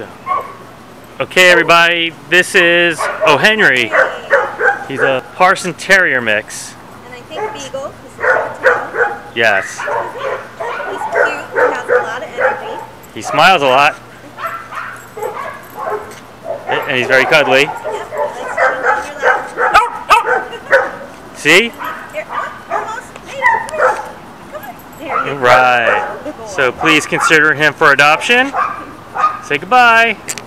Okay, everybody, this is O. Henry. He's a Parson Terrier mix. And I think Beagle, because he's a tail. Yes. He's cute, he has a lot of energy. He smiles a lot. And he's very cuddly. Yep, he likes sitting on your lap. See? Here, oh, almost. Hey, come here. Come on. There you go. Right. So please consider him for adoption. Say goodbye.